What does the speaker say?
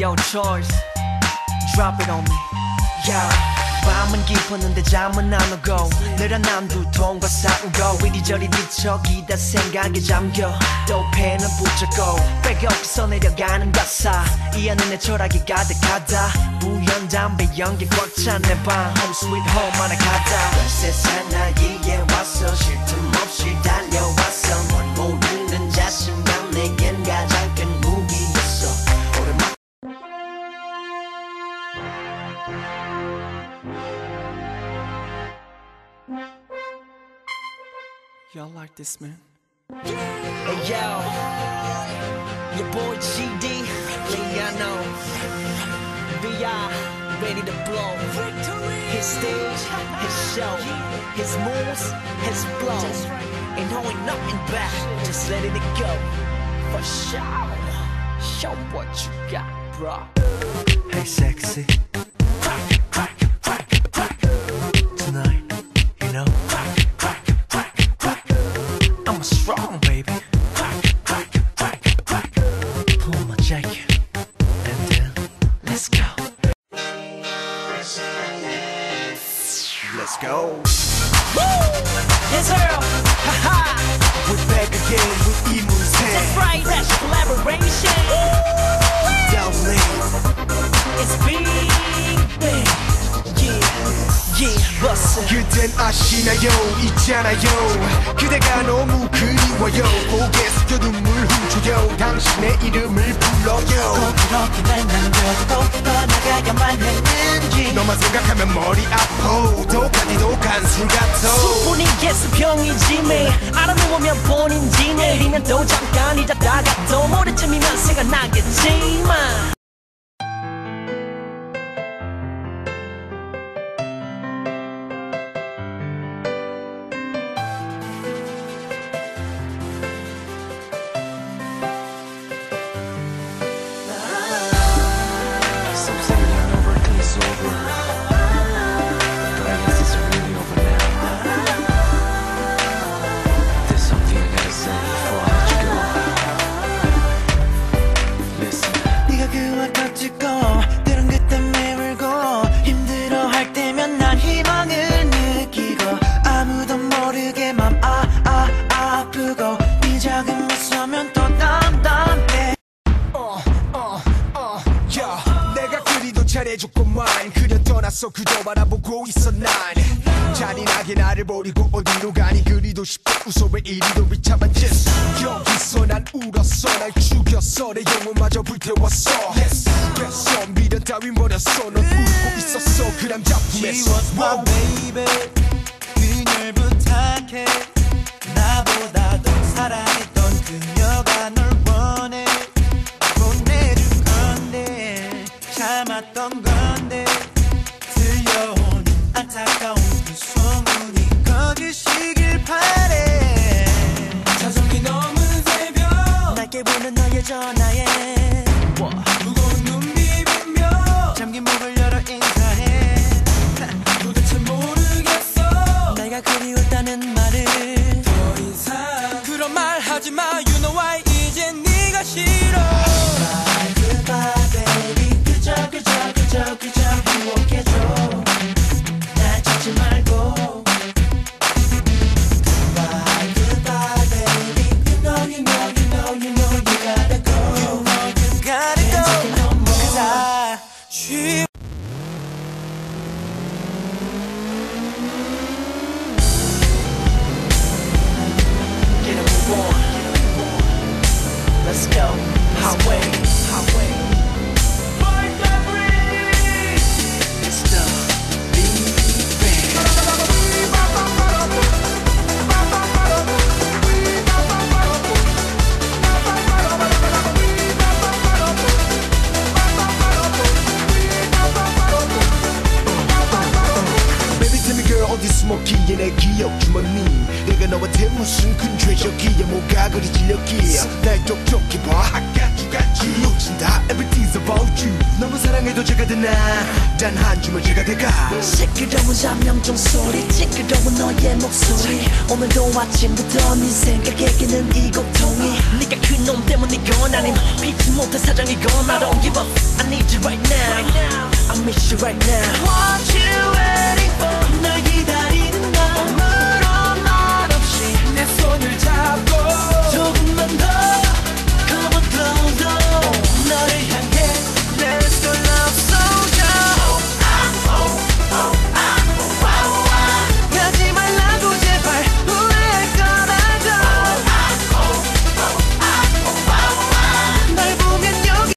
your choice. Drop it on me. Yeah. 밤은 깊었는데 잠은 안 오고. 늘어난 두통과 싸우고. 이리저리 뒤척이다 생각에 잠겨. 또 펜은 붙잡고. 빼곡서 내려가는 가사. 이 안에 내 철학이 가득하다. 부연 담배 연기 꽉 찬내 방. Home sweet home 하나 가다 세상 나 Y'all like this, man? Hey, yo. Your boy GD, Leano. B.I. ready to blow. His stage, his show, his moves, his flow. Ain't holding nothing back, just letting it go. For sure. Show what you got, bro. Hey, sexy. Let's go. Yes, sir. Ha ha. We're back again with Emun's That's right. That's collaboration. Down lane. It's big, big. Yeah, yeah. Bust it. 그댄 아시나요 있잖아요 그대가 너무 그리워요 고개 숙여 눈물 훔쳐요 당신의 이름을 불러요 그렇게 날 남겨도 떠나가야만 했는지. 너만 생각하면 머리 아파 간술 같아. 수분이 개수병이지매. 알아놓으면 본인지 내리면 또 잠깐 잊었다가 또 모레쯤이면 생각나겠지만 잘해줬구만 그려 떠났어 그저 바라보고 있어 난. 잔인하게 나를 버리고 어디로 가니? 그리도 싶어 웃어 왜 이리도 비참한 짓. 여기서 난 울었어. 날 죽였어. 내 영혼마저 불태웠어. Yes. 그래서 미련 따윈 버렸어. 넌 울고 있었어. 그 남자 품에서. wow. baby. 그녀 들려온 안타까운 그 소문이 거짓이길 바래. 자존이 넘은 새벽. 낮게 보는 너의 전화에 무거운 눈 비비며 잠긴 목을 열어 인사해. 도대체 모르겠어. 내가 그리웠다는 말을 더 이상 그런 말 하지 마 I Get move on. Let's go. Highway. Highway. 어디 숨었기에 내 기억 주머니. 내가 너와 무슨 큰 죄적이야. 뭐가 그리 질렸기야. 날 똑똑히 봐. I got you got you 놓친다 everything's about you. 너무 사랑해도 제가 되나? 단한 주면 제가 돼가 시끄러운 잠명종 소리 찌끄러운 너의 목소리. 오늘도 아침부터 네 생각에 끼는 이 고통이 네가 그놈 때문이건 아님 피치 못한 사정이건 I don't give up I need you right now. I miss you right now